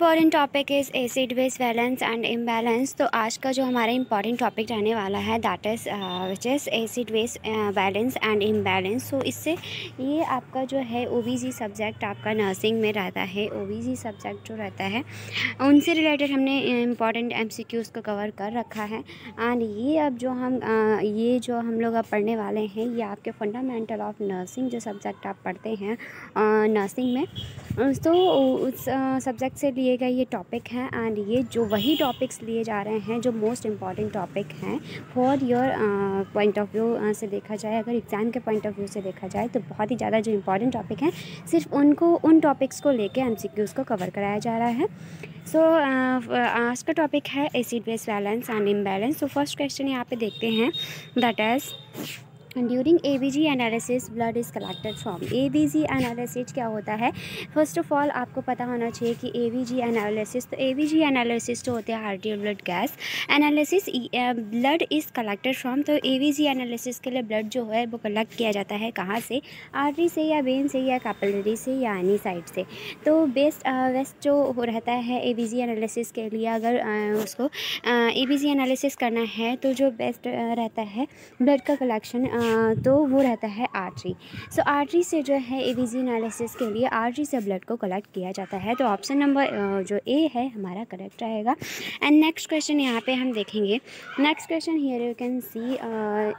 Important topic is acid base balance and imbalance तो आज का जो हमारा इंपॉर्टेंट टॉपिक रहने वाला है that is which is acid base balance and imbalance तो इससे ये आपका जो है ओ सब्जेक्ट आपका नर्सिंग में रहता है। ओ सब्जेक्ट जो रहता है उनसे रिलेटेड हमने इंपॉर्टेंट एम को कवर कर रखा है। एंड ये अब जो हम uh, ये जो हम लोग अब पढ़ने वाले हैं ये आपके फंडामेंटल ऑफ़ नर्सिंग जो सब्जेक्ट आप पढ़ते हैं नर्सिंग uh, में। तो उस सब्जेक्ट uh, से लिए लिए गए ये टॉपिक हैं एंड ये जो वही टॉपिक्स लिए जा रहे हैं जो मोस्ट इंपॉर्टेंट टॉपिक हैं for your point of view से देखा जाए अगर एग्ज़ाम के पॉइंट ऑफ़ व्यू से देखा जाए तो बहुत ही ज़्यादा जो इंपॉर्टेंट टॉपिक हैं सिर्फ़ उनको उन टॉपिक्स को लेके एम को कवर कराया जा रहा है। सो so, uh, आज का टॉपिक है acid base balance and imbalance तो फ़र्स्ट क्वेश्चन यहाँ पे देखते हैं that is during A B G analysis blood is collected from A B G analysis क्या होता है? फ़र्स्ट ऑफ़ ऑल आपको पता होना चाहिए कि ए बी जी एनालिसिस तो ए बी जी एनालिसिस जो होते हैं arterial blood gas analysis blood is collected from तो ए बी जी एनालिसिस के लिए ब्लड जो है, वो कलेक्ट किया जाता है कहाँ से? आर्टरी से या वेन से या कैपलरी से या एनी साइड से। तो बेस्ट वेस्ट जो रहता है ए बी जी एनालिसिस के लिए, अगर उसको ए बी जी एनालिसिस करना है तो जो बेस्ट रहता है ब्लड का कलेक्शन तो वो रहता है आर्टरी सो आर्टरी से जो है ए एनालिसिस के लिए आर्टरी से ब्लड को कलेक्ट किया जाता है। तो ऑप्शन नंबर जो ए है, हमारा करेक्ट रहेगा। एंड नेक्स्ट क्वेश्चन यहाँ पे हम देखेंगे। Next question here you can see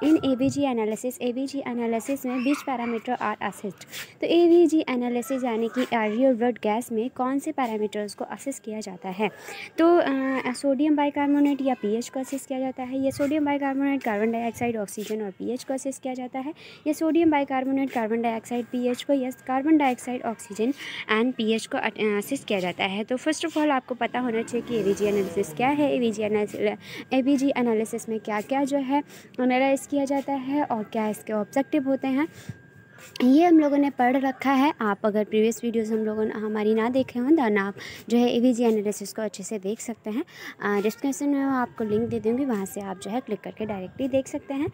in A G analysis A G analysis में बीच पैरामीटर आर असिस्ट तो ए जी एनालिसिस यानी कि रियल ब्लड गैस में कौन से पैरामीटर्स को असिस्ट किया जाता है? तो सोडियम बाइकार्बोनेट या पीएच को असिस्ट किया जाता है। ये sodium bicarbonate carbon dioxide oxygen और पीएच को असिस्ट असिस्ट किया जाता है। यह sodium bicarbonate carbon dioxide pH को yes carbon dioxide oxygen and pH को असिस्ट किया जाता है। तो फ़र्स्ट ऑफ़ ऑल आपको पता होना चाहिए कि एवीजी एनालिसिस क्या है। एवीजी एवीजी एनालिसिस में क्या क्या जो है एनालाइज किया जाता है और क्या इसके ऑब्जेक्टिव होते हैं। ये हम लोगों ने पढ़ रखा है। आप अगर प्रीवियस वीडियोस हम लोगों ने, हमारी ना देखे हों दैन आप जो है ए वी जी एनालिसिस को अच्छे से देख सकते हैं। डिस्क्रिप्शन में आपको लिंक दे दूँगी, वहाँ से आप जो है क्लिक करके डायरेक्टली देख सकते हैं।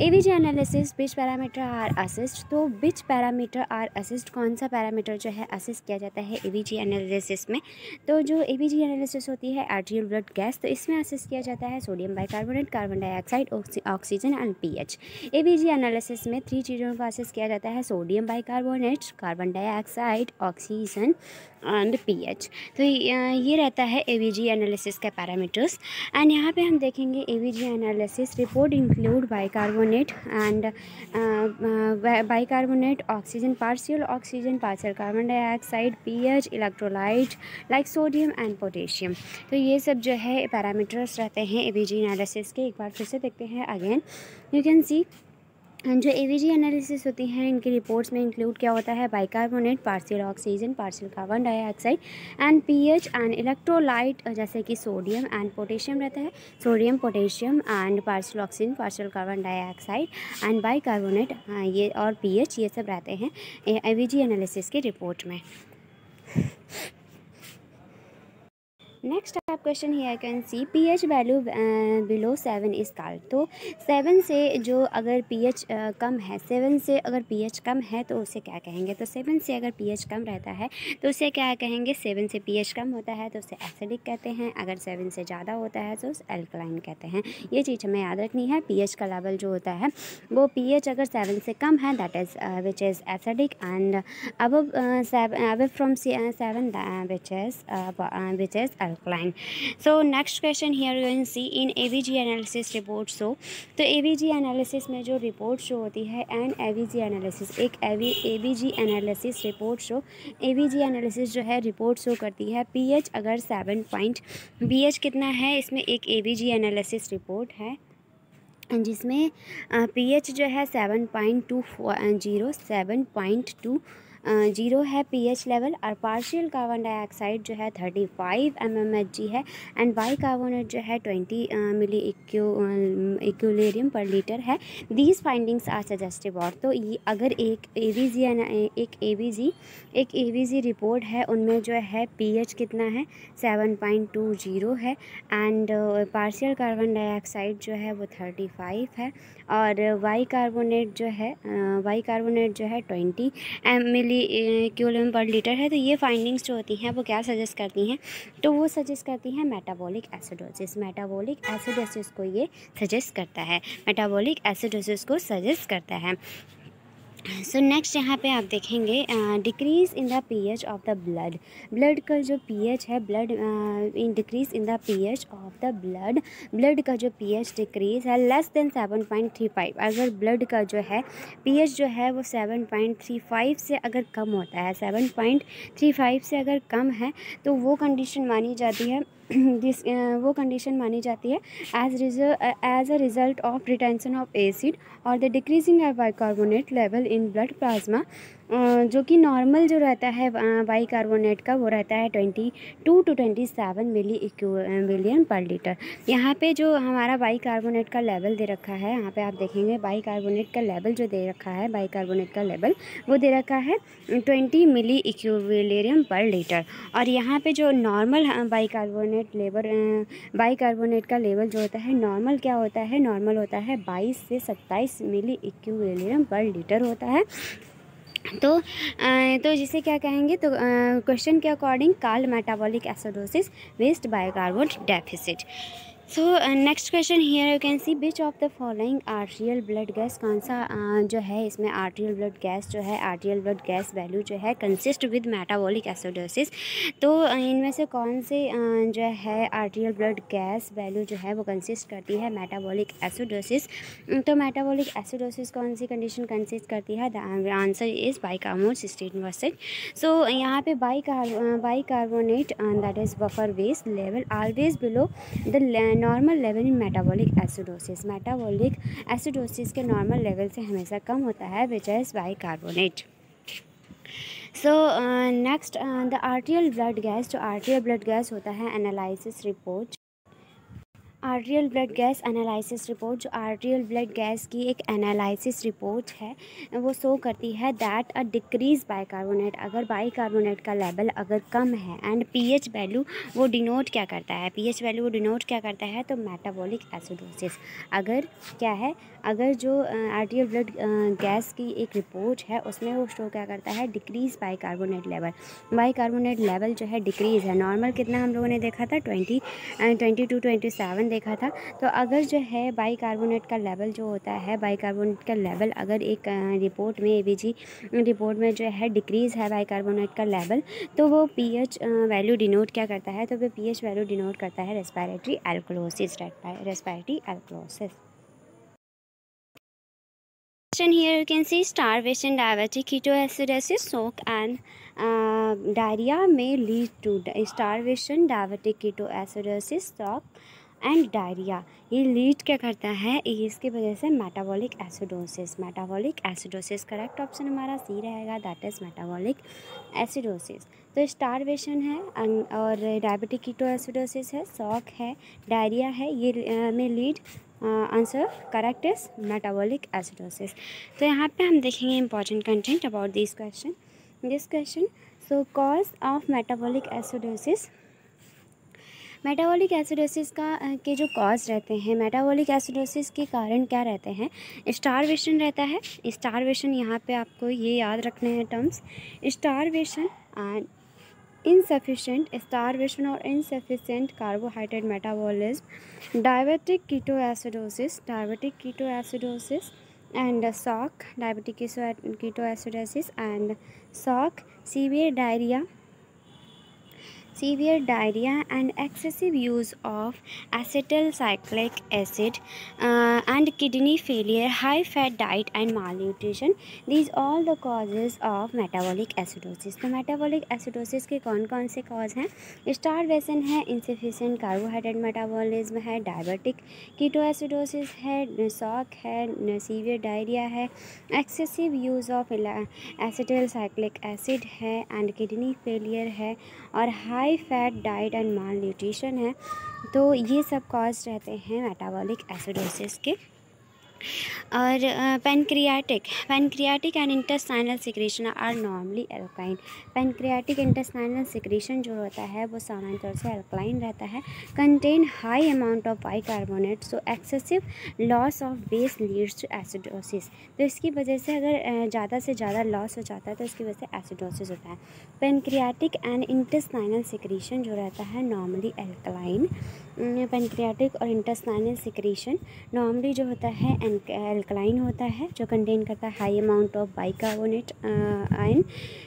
A V G analysis which parameter are assist तो बिच पैरामीटर आर असिस्ट कौन सा पैरामीटर जो है असिस्ट किया जाता है ए वी जी एनालिसिस में? तो जो ए वी जी एनालिसिस होती है आर्टियल ब्लड गैस तो इसमें असिस्ट किया जाता है sodium bicarbonate carbon dioxide oxygen and V G analysis में थ्री चीज़ों को असिस्ट किया जाता है sodium bicarbonate carbon dioxide, oxygen and pH तो ये रहता है एवीजी एनालिसिस का पैरामीटर्स एंड यहाँ पे हम देखेंगे AVG analysis report include bicarbonate and bicarbonate oxygen partial oxygen partial carbon dioxide pH electrolyte like sodium and potassium तो ये सब जो है पैरामीटर्स रहते हैं एवीजी एनालिसिस के। एक बार फिर से देखते हैं अगेन यू कैन सी जो एवीजी एनालिसिस होती हैं, इनकी रिपोर्ट्स में इंक्लूड क्या होता है? Bicarbonate partial oxygen partial carbon dioxide and pH and electrolyte जैसे कि सोडियम एंड पोटेशियम रहता है। Sodium potassium and partial oxygen partial carbon dioxide and bicarbonate ये और पीएच ये सब रहते हैं एवीजी एनालिसिस की रिपोर्ट में। नेक्स्ट आप question here can see P H value below seven is call तो सेवन से जो अगर पी एच uh, कम है सेवन से अगर पी एच कम है तो उसे क्या कहेंगे? तो सेवन से अगर पी एच कम रहता है तो उसे क्या कहेंगे? सेवन से पी एच कम होता है तो उसे एसिडिक कहते हैं। अगर सेवन से ज़्यादा होता है तो उसे एल्कलाइन कहते हैं। ये चीज़ हमें याद रखनी है पी एच का लेवल जो होता है वो पी एच अगर सेवन से कम है that is which is acidic and अब अब from seven which is which is alkaline so next question here you can see in avg analysis report so तो avg analysis में जो report शो होती है and avg analysis एक avg analysis report show avg analysis जो है report show करती है ph अगर सेवन पॉइंट ph कितना है इसमें एक avg analysis report है जिसमें पी एच जो है seven point two zero seven point two zero है पीएच लेवल और पार्शियल कार्बन डाइऑक्साइड जो है thirty five M M H G है एंड बाई कार्बोनेट जो है ट्वेंटी मिली इक्यूलेरियम पर लीटर है। दीज फाइंडिंग्स आर सजेस्टिव और तो ये अगर एक ए वी जी एक ए वी जी एक ए वी जी रिपोर्ट है, उनमें जो है पी एच कितना है? सेवन पॉइंट टू ज़ीरो है एंड पार्शियल कार्बन डाइऑक्साइड जो है वो थर्टी फाइव है और वाई कार्बोनेट जो है वाई कार्बोनेट जो है ट्वेंटी एम मिली मिली क्यूलम पर लीटर है तो ये फाइंडिंग्स जो होती हैं, वो क्या सजेस्ट करती हैं? तो वो सजेस्ट करती हैं मेटाबॉलिक एसिडोसिस मेटाबॉलिक एसिडोसिस को ये सजेस्ट करता है। मेटाबॉलिक एसिडोसिस को सजेस्ट करता है। सो नेक्स्ट यहाँ पे आप देखेंगे decrease in the pH of the blood blood का जो पीएच है blood in decrease in the pH of the blood blood का जो पीएच डिक्रीज़ है less than seven point three five अगर ब्लड का जो है पीएच जो है वो सेवन पॉइंट थ्री फाइव से अगर कम होता है सेवन पॉइंट थ्री फाइव से अगर कम है तो वो कंडीशन मानी जाती है दिस वो कंडीशन मानी जाती है as as a result of retention of acid और the decreasing bicarbonate level in blood plasma जो कि नॉर्मल जो रहता है बाई कार्बोनेट का, वो रहता है twenty two to twenty seven milli million per litre यहाँ पे जो हमारा बाई कार्बोनेट का लेवल दे रखा है, यहाँ पे आप देखेंगे बाई कार्बोनेट का लेवल जो दे रखा है बाई कार्बोनेट का लेवल वो दे रखा है ट्वेंटी मिली इक्विलियम पर लीटर और यहाँ पे जो normal bicarbonate level bicarbonate का लेवल जो होता है नॉर्मल क्या होता है? नॉर्मल होता है बाईस से सत्ताईस मिली इक्विलियम पर लीटर होता है। तो तो जिसे क्या कहेंगे तो क्वेश्चन के according Karl metabolic acidosis waste biocarbon deficit so next question here you can see which of the following arterial blood gas कौन सा uh, जो है इसमें आर्ट्रियल ब्लड गैस जो है आर्ट्रियल ब्लड गैस वैल्यू जो है कंसिस्ट विद मेटाबॉलिक एसिडोसिस तो uh, इनमें से कौन से uh, जो है आर्ट्रियल ब्लड गैस वैल्यू जो है वो कंसिस्ट करती है मेटाबॉलिक एसिडोसिस तो मेटाबॉलिक एसिडोसिस कौन सी कंडीशन कंसिस्ट करती है? The answer is bicarbon sixteen versus so यहाँ पे bicarbonate that is buffer waste level always below the normal level in metabolic acidosis metabolic acidosis के नॉर्मल लेवल से हमेशा कम होता है which as bicarbonate so next the arterial blood gas जो arterial blood gas होता है analysis report arterial blood gas analysis report जो आर्ट्रियल ब्लड गैस की एक एनालिसिस रिपोर्ट है, वो शो करती है दैट अ डिक्रीज बाइकार्बोनेट अगर बाइकार्बोनेट का लेवल अगर कम है एंड पीएच वैल्यू वो डिनोट क्या करता है? पीएच वैल्यू वो डिनोट क्या करता है? तो मेटाबॉलिक एसिडोसिस अगर क्या है? अगर जो आर्ट्रियल ब्लड गैस की एक रिपोर्ट है, उसमें वो शो क्या करता है? Decrease bicarbonate level bicarbonate level जो है डिक्रीज़ है. नॉर्मल कितना हम लोगों ने देखा था? Twenty twenty two twenty seven देखा था। तो अगर जो है बाई कार्बोनेट का लेवल जो होता है बाई कार्बोनेट का लेवल अगर एक रिपोर्ट में ए रिपोर्ट में जो है डिक्रीज़ है बाई कार्बोनेट का लेवल तो वो पीएच वैल्यू डिनोट क्या करता है? तो वो पीएच वैल्यू डिनोट करता है respiratory alkalosis respiratory alkalosis question here you can see starvation diabetic ketoacidosis shock and uh, diarrhea may lead to starvation diabetic ketoacidosis shock and diarrhoea ये lead क्या करता है? इसकी वजह से metabolic acidosis metabolic acidosis correct option हमारा C रहेगा. That is metabolic acidosis तो स्टारवेशन है और डायबिटिक कीटो एसिडोसिस है सॉक है डायरिया है. ये में lead answer correct is metabolic acidosis तो यहाँ पे हम देखेंगे important content about this question this question so cause of metabolic acidosis metabolic acidosis का के जो कॉज रहते हैं, मेटाबॉलिक एसिडोसिस के कारण क्या रहते हैं? स्टारवेशन रहता है। स्टारवेशन यहाँ पे आपको ये याद रखने हैं terms starvation and insufficient starvation और insufficient carbohydrate metabolism diabetic ketoacidosis diabetic ketoacidosis and shock diabetic ketoacidosis and shock severe diarrhoea severe diarrhoea and excessive use of acetyl cyclic acid and kidney failure high fat diet and malnutrition these all the causes of metabolic acidosis तो metabolic acidosis के कौन कौन से cause हैं? Starvation है insufficient carbohydrate metabolism है diabetic keto acidosis है shock है सीवियर डायरिया है excessive use of acetyl cyclic acid है एंड किडनी फेलियर है, और high high fat diet and malnutrition है तो ये सब कॉज रहते हैं मेटाबॉलिक एसिडोसिस के। और pancreatic pancreatic and intestinal secretion are normally alkyne pancreatic intestinal secretion जो होता है, वो सामान्य तौर से एल्कलाइन रहता है contain high amount of bicarbonate so excessive loss of base leads to acidosis तो इसकी वजह से अगर ज़्यादा से ज़्यादा लॉस हो जाता है तो इसकी वजह से एसिडोसिस होता है। पेनक्रियाटिक एंड इंटेस्टाइनल सिक्रेशन जो रहता है नॉर्मली एल्कलाइन पेनक्रियाटिक और इंटेस्टाइनल सिक्रेशन नॉर्मली जो होता है एल्कलाइन होता है, जो कंटेन करता है high amount of bicarbonate ion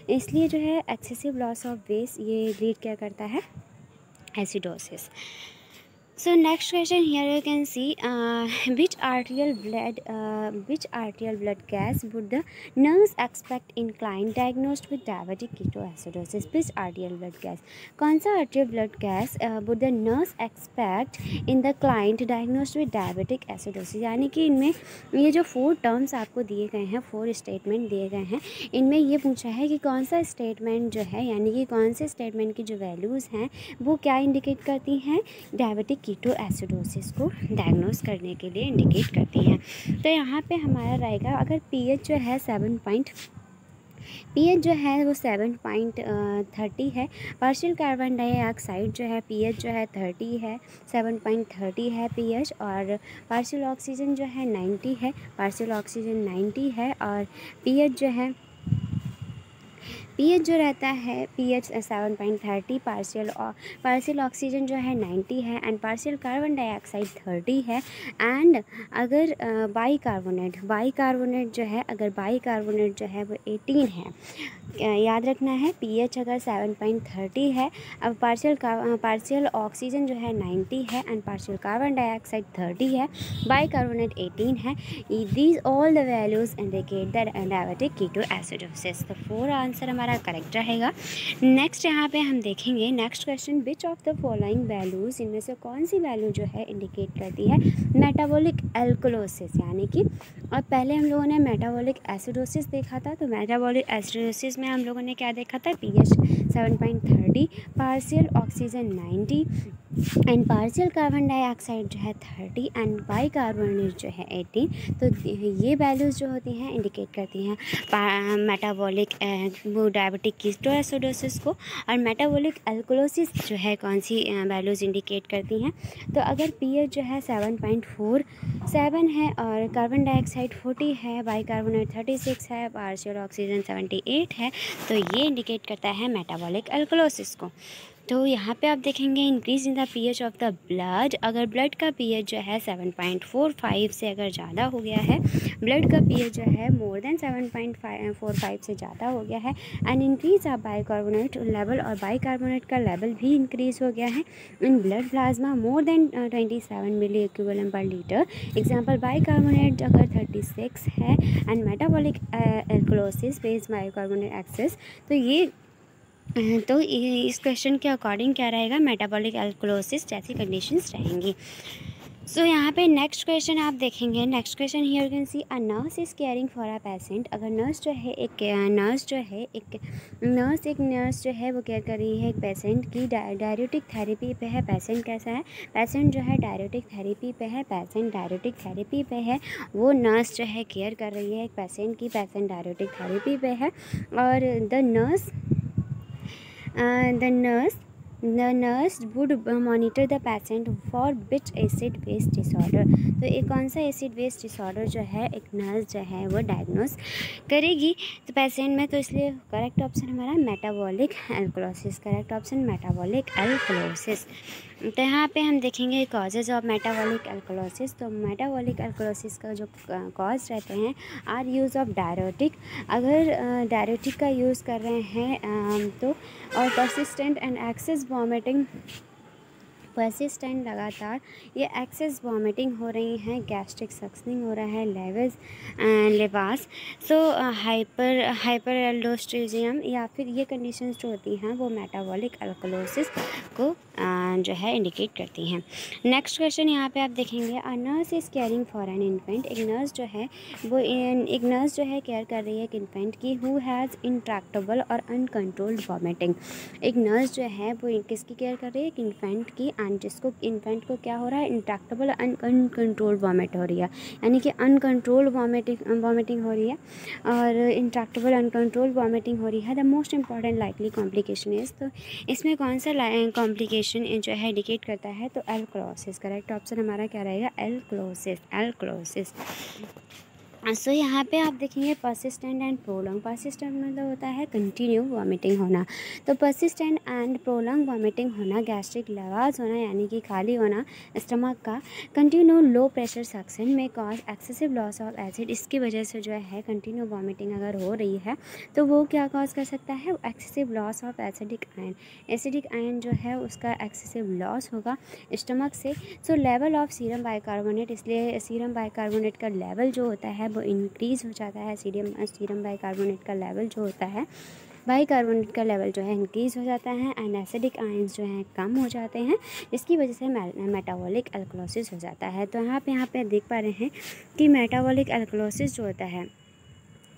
इसलिए जो है एक्सेसिव लॉस ऑफ़ वेस्ट ये लीड क्या करता है? Acidosis so next question here you can see which arterial blood which arterial blood gas would the nurse expect in client diagnosed with diabetic ketoacidosis which arterial blood gas कौन सा arterial blood gas would the nurse expect in the client diagnosed with diabetic acidosis यानी कि इनमें ये जो four terms आपको दिए गए हैं फोर स्टेटमेंट दिए गए हैं, इनमें ये पूछा है कि कौन सा स्टेटमेंट जो है, यानी कि कौन से स्टेटमेंट की जो वैल्यूज़ हैं, वो क्या इंडिकेट करती हैं? डायबिटिक कीटो एसिडोसिस को डायग्नोस करने के लिए इंडिकेट करती हैं। तो यहाँ पे हमारा रहेगा, अगर पीएच जो है सेवन पॉइंट पीएच जो है वो सेवन पॉइंट थर्टी है। पार्शियल कार्बन डाइऑक्साइड जो है पीएच जो है थर्टी है सेवन पॉइंट थर्टी है पीएच और पार्शियल ऑक्सीजन जो है नाइन्टी है। पार्शियल ऑक्सीजन नाइन्टी है और पीएच जो है पीएच जो रहता है, pH seven point thirty partial partial oxygen जो है नाइन्टी है and partial carbon dioxide thirty है एंड अगर बाई कार्बोनेट बाई कार्बोनेट जो है, अगर बाई कार्बोनेट जो है वो एटीन है। याद रखना है, पीएच अगर सेवन पॉइंट थर्टी है, अब पार्शियल पार्शियल ऑक्सीजन जो है नाइन्टी है and partial carbon dioxide thirty है बाई कार्बोनेट एटीन है these all the values indicate the diabetic ketoacidosis four answer हमारा करेक्ट रहेगा। नेक्स्ट यहाँ पे हम देखेंगे next question which of the following values इनमें से कौन सी वैल्यू जो है इंडिकेट करती है? मेटाबॉलिक एल्कोलोसिस यानी कि अब पहले हम लोगों ने मेटाबॉलिक एसिडोसिस देखा था तो मेटाबॉलिक एसिडोसिस में हम लोगों ने क्या देखा था? P H partial oxygen ninety and partial carbon dioxide जो है थर्टी एंड बाई कार्बोनेट जो है एटीन तो ये वैल्यूज़ जो होती हैं इंडिकेट करती हैं मेटाबॉलिक डायबिटिक किस्टोएसिडोसिस को और मेटाबॉलिक एल्कोलोसिस जो है, कौन सी वैल्यूज़ इंडिकेट करती हैं। तो अगर पीएच जो है सेवन पॉइंट फोर सेवन है और कार्बन डाइऑक्साइड फोर्टी है बाई कार्बोनेट थर्टी सिक्स है पार्शियल ऑक्सीजन सेवेंटी एट है तो ये इंडिकेट करता है मेटाबॉलिक एल्कोलोसिस को। तो यहाँ पे आप देखेंगे increase in the pH of the blood अगर ब्लड का पीएच जो है सेवन पॉइंट फोर फाइव से अगर ज़्यादा हो गया है ब्लड का पीएच जो है more than seven point five four five से ज़्यादा हो गया है and increase of bicarbonate level और बाइकार्बोनेट का लेवल भी इंक्रीज़ हो गया है. In blood plasma more than twenty seven milliequivalent per litre example bicarbonate अगर थर्टी सिक्स है and metabolic alkalosis based bicarbonate excess तो ये तो इस क्वेश्चन के अकॉर्डिंग क्या रहेगा? मेटाबॉलिक एल्कोलोसिस जैसी कंडीशंस रहेंगी। सो so, यहाँ पे नेक्स्ट क्वेश्चन आप देखेंगे। Next question here can see a nurse is caring for a patient अगर नर्स जो है एक नर्स जो है एक नर्स एक नर्स जो है वो केयर कर रही है एक पेशेंट की। डायरेटिक थेरेपी पे है पेशेंट कैसा है? पेशेंट जो है डायरेटिक थेरेपी पे है पेशेंट डायरेटिक थेरेपी पे है। वो नर्स जो है केयर कर रही है एक पेशेंट की पेशेंट डायरेटिक थेरेपी पे है। और the nurse the nurse the nurse would monitor the patient for which acid base disorder तो एक कौन सा एसिड बेस डिसऑर्डर जो है, एक नर्स जो है, वो डायग्नोस करेगी? तो पेशेंट में तो इसलिए करेक्ट ऑप्शन हमारा metabolic alkalosis correct option metabolic alkalosis तो यहाँ पे हम देखेंगे कॉजेज़ ऑफ़ मेटाबॉलिक अल्कोलोसिस तो मेटाबॉलिक अल्कोलोसिस का जो कॉज रहते हैं आर यूज़ ऑफ़ डायरोटिक अगर डायरोटिक का यूज़ कर रहे हैं तो और persistent and excess vomiting persistent लगातार, ये एक्सेस वॉमिटिंग हो रही हैं, गैस्ट्रिक सक्सनिंग हो रहा है लेवस लिबास सो हाइपर हाइपर एल्डोस्ट्रेजियम या फिर ये कंडीशन जो होती हैं, वो मेटाबॉलिक अल्कोलोसिस को जो है इंडिकेट करती हैं। नेक्स्ट क्वेश्चन यहाँ पे आप देखेंगे, a, nurse is caring for an infant. एक नर्स जो है, वो एक नर्स जो है केयर कर रही है एक इन्फेंट की, हु हैज़ इंट्रैक्टेबल और अनकंट्रोल्ड वॉमिटिंग? एक नर्स जो है, वो किसकी केयर कर रही है? एक इन्फेंट की एंड जिसको इन्फेंट को क्या हो रहा है? इंट्रैक्टेबल अनकंट्रोल्ड वॉमिट हो रही है। यानी कि अनकंट्रोल्ड वॉमिटिंग वॉमिटिंग हो रही है और इंट्रैक्टेबल अनकंट्रोल्ड वॉमिटिंग हो रही है। The most important likely complication is तो इसमें कौन सा कॉम्प्लिकेशन जो है इंडिकेट करता है? तो एल क्लोसिस करेक्ट ऑप्शन हमारा क्या रहेगा? Alkalosis alkalosis so so, यहाँ पे आप देखेंगे परसिस्टेंट एंड प्रोलॉन्ग परसिस्टेंट मतलब होता है कंटिन्यू वॉमिटिंग होना. तो परसिस्टेंट एंड प्रोलॉन्ग वॉमिटिंग होना गैस्ट्रिक लवाज होना यानी कि खाली होना स्टमक का कंटिन्यू लो प्रेशर सक्शन में cause excessive loss of acid इसकी वजह से जो है कंटिन्यू वॉमिटिंग अगर हो रही है तो वो क्या कॉज कर सकता है? Excessive loss of acidic ion acidic ion जो है उसका एक्सेसिव लॉस होगा स्टमक से. So level of serum bicarbonate इसलिए सीरम बाइकार्बोनेट का लेवल जो होता है वो इंक्रीज़ हो जाता है सीडियम सीरम बाइकार्बोनेट का लेवल जो होता है बाइकार्बोनेट का लेवल जो है इंक्रीज़ हो जाता है एंड एसिडिक आयंस जो हैं कम हो जाते हैं, जिसकी वजह से मेटाबॉलिक अल्कोलोसिस हो जाता है। तो आप यहाँ पे देख पा रहे हैं कि मेटाबॉलिक अल्कोलोसिस जो होता है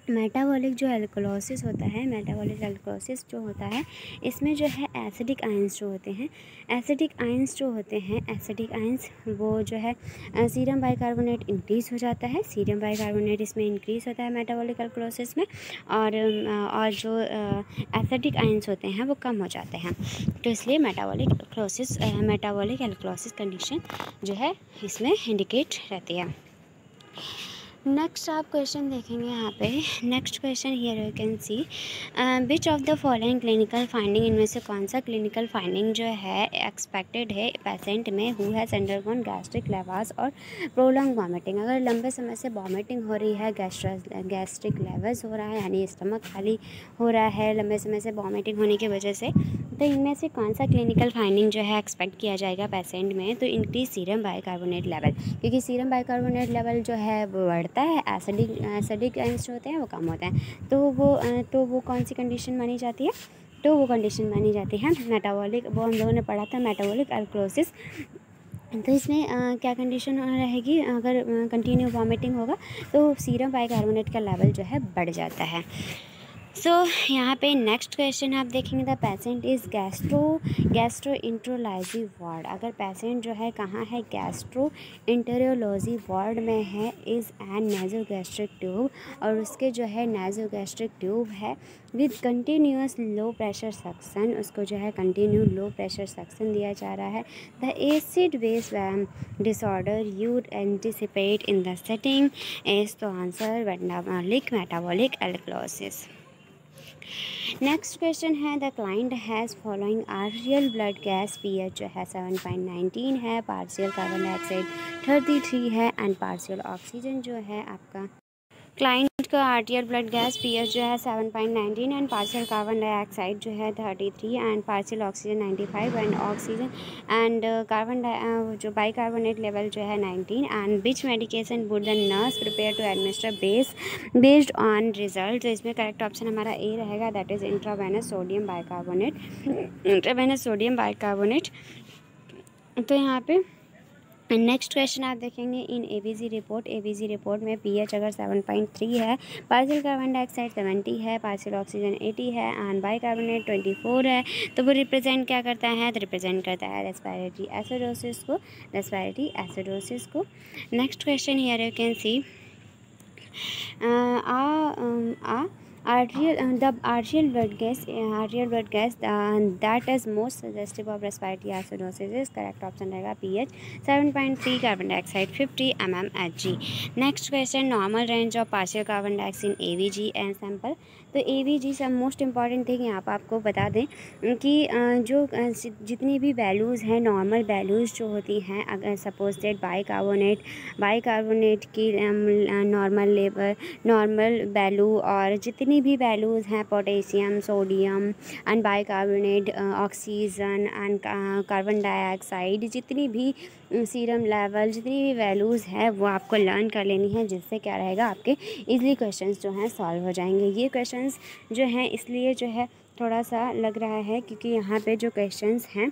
मेटाबॉलिक जो एल्कोलोसिस होता है मेटाबॉलिक एल्कोलोसिस जो होता है, इसमें जो है एसिडिक आयंस जो होते हैं। एसिडिक आयंस जो होते हैं एसिडिक आयंस वो जो है सीरम बाइकार्बोनेट इंक्रीज़ हो जाता है। सीरम बाइकार्बोनेट इसमें इंक्रीज़ होता है मेटाबॉलिक एल्कोलोसिस में और और जो एसिडिक आयंस होते हैं, वो कम हो जाते हैं। तो इसलिए metabolic alkalosis metabolic alkalosis condition जो है, इसमें इंडिकेट रहती है। नेक्स्ट आप क्वेश्चन देखेंगे यहाँ पे। Next question here you can see which of the following clinical finding इनमें से कौन सा क्लिनिकल फाइंडिंग जो है एक्सपेक्टेड है पेशेंट में who has undergone gastric lavage और प्रोलॉन्ग वॉमिटिंग अगर लंबे समय से वॉमिटिंग हो रही है गैस्ट्रिक लेवल्स हो रहा है, यानी स्टमक खाली हो रहा है, लंबे समय से वॉमिटिंग होने की वजह से तो इनमें से कौन सा क्लिनिकल फाइंडिंग जो है एक्सपेक्ट किया जाएगा पेशेंट में? तो इंक्रीज सीरम बाइकार्बोनेट लेवल क्योंकि सीरम बाइकार्बोनेट लेवल जो है वो बढ़ता है एसिडिक एसिडिक एंस जो होते हैं वो कम होते हैं। तो वो तो वो कौन सी कंडीशन मानी जाती है? तो वो कंडीशन मानी जाती है मेटाबॉलिक वो हम लोगों ने पढ़ा था मेटाबॉलिक अल्क्रोसिस तो इसमें आ, क्या कंडीशन रहेगी? अगर कंटिन्यू वॉमिटिंग होगा तो सीरम बाइकार्बोनेट का लेवल जो है बढ़ जाता है। सो so, यहाँ पे नेक्स्ट क्वेश्चन आप देखेंगे the patient is gastro gastroenterology ward अगर पेशेंट जो है कहाँ है? गैस्ट्रो इंटरोलॉजी वार्ड में है is an nasogastric tube और उसके जो है नेजो गैस्ट्रिक ट्यूब है with continuous low pressure suction उसको जो है कंटिन्यू लो प्रेशर सक्सन दिया जा रहा है. The acid base disorder you anticipate in the setting is तो answer metabolic metabolic alkalosis next question है the client has following arterial blood gas P H जो है सेवन पॉइंट नाइनटीन है partial carbon dioxide thirty three है and partial oxygen जो है आपका client का आर्टियल ब्लड गैस पीएच जो है seven point nineteen and partial carbon dioxide जो है thirty three and partial oxygen ninety five and oxygen and carbon जो बाई कार्बोनेट लेवल जो है nineteen and which medication would the nurse prepare to administer base based on result तो इसमें correct option हमारा A रहेगा that is intravenous sodium bicarbonate intravenous sodium bicarbonate तो यहाँ पे नेक्स्ट क्वेश्चन आप देखेंगे in ABC report ABC report में पीएच अगर 7.3 है पार्सल कार्बन डाइऑक्साइड 70 है पार्सल ऑक्सीजन 80 है एंड बाई कार्बोनेट 24 है तो वो रिप्रेजेंट क्या करता है? तो रिप्रेजेंट करता है रेस्पायरेटरी एसिडोसिस को रेस्पायरेटरी एसिडोसिस को। Next question here you can see a arterial uh, the arterial blood gas uh, arterial blood gas uh, that is most suggestive of respiratory acidosis is correct option रहेगा pH 7.3 carbon dioxide 50 mmHg next question normal range of partial carbon dioxide in AVG and sample तो A we जी सब most important thing यहाँ आपको बता दें कि जो जितनी भी वैल्यूज़ हैं नॉर्मल वैल्यूज़ जो होती हैं, अगर suppose that bicarbonate bicarbonate की नॉर्मल लेवल नॉर्मल वैल्यू और जितनी भी वैल्यूज़ हैं potassium sodium and bicarbonate oxygen and carbon dioxide जितनी भी सीरम लेवल जितनी भी वैल्यूज़ है, वो आपको लर्न कर लेनी है, जिससे क्या रहेगा, आपके इजली क्वेश्चन जो हैं सॉल्व हो जाएँगे। ये क्वेश्चन जो हैं, इसलिए जो है, थोड़ा सा लग रहा है, क्योंकि यहाँ पे जो क्वेश्चंस हैं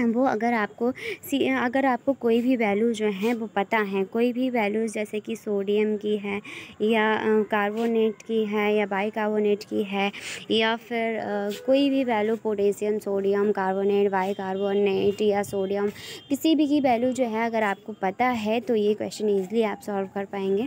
वो अगर आपको सी, अगर आपको कोई भी वैल्यू जो है, वो पता है, कोई भी वैल्यूज़ जैसे कि सोडियम की है या कार्बोनेट की है या बाई कार्बोनेट की है या फिर कोई भी value potassium, sodium, carbonate bicarbonate या सोडियम, किसी भी की वैल्यू जो है, अगर आपको पता है तो ये क्वेश्चन ईज़िली आप सॉल्व कर पाएँगे।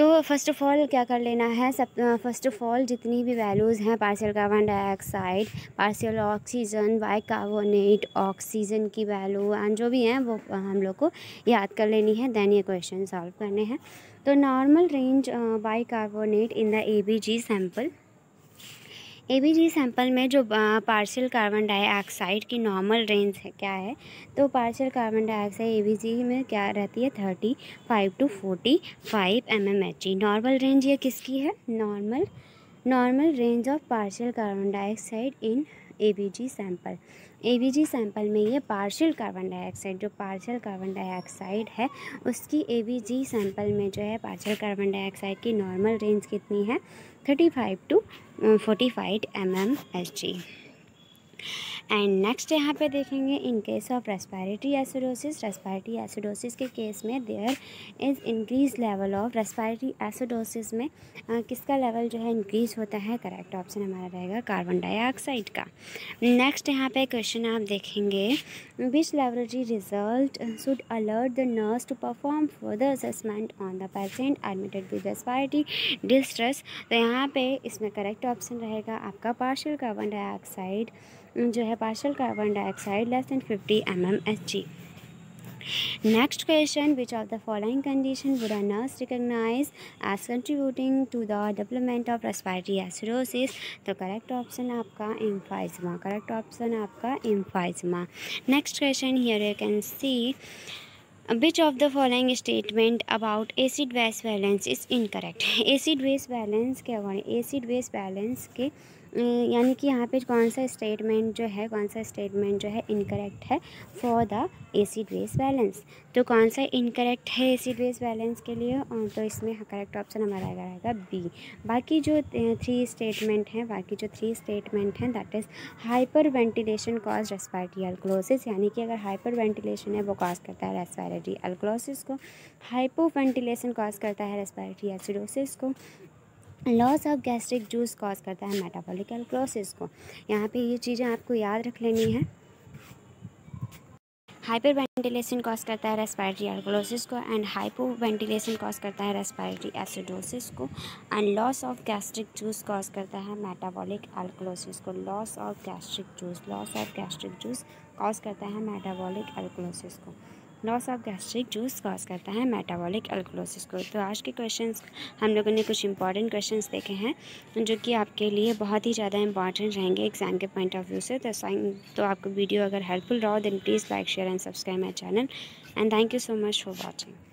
तो फ़र्स्ट ऑफ़ ऑल क्या कर लेना है? सब फ़र्स्ट ऑफ़ ऑल जितनी भी वैल्यूज़ हैं partial carbon dioxide partial oxygen bicarbonate oxygen की वैल्यू एंड जो भी हैं, वो हम लोग को याद कर लेनी है। देन ये क्वेश्चन सॉल्व करने हैं। तो normal range bicarbonate in the A B G sample A B G sample में जो पार्शियल कार्बन डाइऑक्साइड की नॉर्मल रेंज है, क्या है? तो पार्शियल कार्बन डाइऑक्साइड जी में क्या रहती है? Thirty five to forty five M M H G normal range ये किसकी है? Normal normal range of partial carbon dioxide in A B G sample G sample में ये पार्शियल कार्बन डाइऑक्साइड जो पार्शियल कार्बन डाइऑक्साइड है, उसकी A B G sample में जो है पार्शियल कार्बन डाइऑक्साइड की नॉर्मल रेंज कितनी है? Thirty five to forty five M M S G and next यहाँ पे देखेंगे in case of respiratory acidosis respiratory acidosis के केस में there is increase level of respiratory acidosis में आ, किसका लेवल जो है इंक्रीज होता है? करेक्ट ऑप्शन हमारा रहेगा कार्बन डाइऑक्साइड का। नेक्स्ट यहाँ पे क्वेश्चन आप देखेंगे which laboratory result should alert the nurse to perform further assessment on the patient admitted with respiratory distress तो यहाँ पे इसमें करेक्ट ऑप्शन रहेगा आपका पार्शियल कार्बन डाइऑक्साइड जो है partial carbon dioxide less than fifty M M H G next question which of the following condition would a nurse recognize as contributing to the development of respiratory acidosis? तो correct option आपका emphysema correct option आपका emphysema next question here you can see which of the following statement about acid waste balance is incorrect acid waste balance के acid waste balance के यानी कि यहाँ पे कौन सा स्टेटमेंट जो है, कौन सा स्टेटमेंट जो है इनकरेक्ट है for the acid base balance तो कौन सा इनकरेक्ट है एसिड वेस बैलेंस के लिए? तो इसमें करेक्ट ऑप्शन हमारा रहेगा बी बाकी जो थ्री स्टेटमेंट हैं, बाकी जो थ्री स्टेटमेंट हैं that is hyperventilation cause respiratory alkalosis यानी कि अगर हाइपर वेंटिलेशन है, वो कॉज करता है रेस्पायरेटरी अल्क्लोसिस को. हाइपो वेंटिलेशन कॉज करता है रेस्पायरेटरी एसिडोसिस को. Loss of gastric juice cause करता है मेटाबॉलिक एल्क्लोसिस को। यहाँ पे ये चीज़ें आपको याद रख लेनी है। हाइपर वेंटिलेशन कॉज करता है रेस्पायरेटरी एल्कोलोसिस को एंड हाइपो वेंटिलेशन कॉज करता है रेस्पायरेटरी एसिडोसिस को and loss of gastric juice cause करता है मेटाबॉलिक एल्कोलोसिस को। Loss of gastric juice, loss of gastric juice cause करता है मेटाबॉलिक एल्कोलोसिस को। Loss of gastric juice cause करता है मेटाबॉलिक अल्कोलोसिस को। तो आज के क्वेश्चंस हम लोगों ने कुछ इंपॉर्टेंट क्वेश्चंस देखे हैं, जो कि आपके लिए बहुत ही ज़्यादा इंपॉर्टेंट रहेंगे एग्ज़ाम के पॉइंट ऑफ़ व्यू से। तो साइन तो आपको वीडियो अगर हेल्पफुल रहो then please like share and subscribe my channel and thank you so much for watching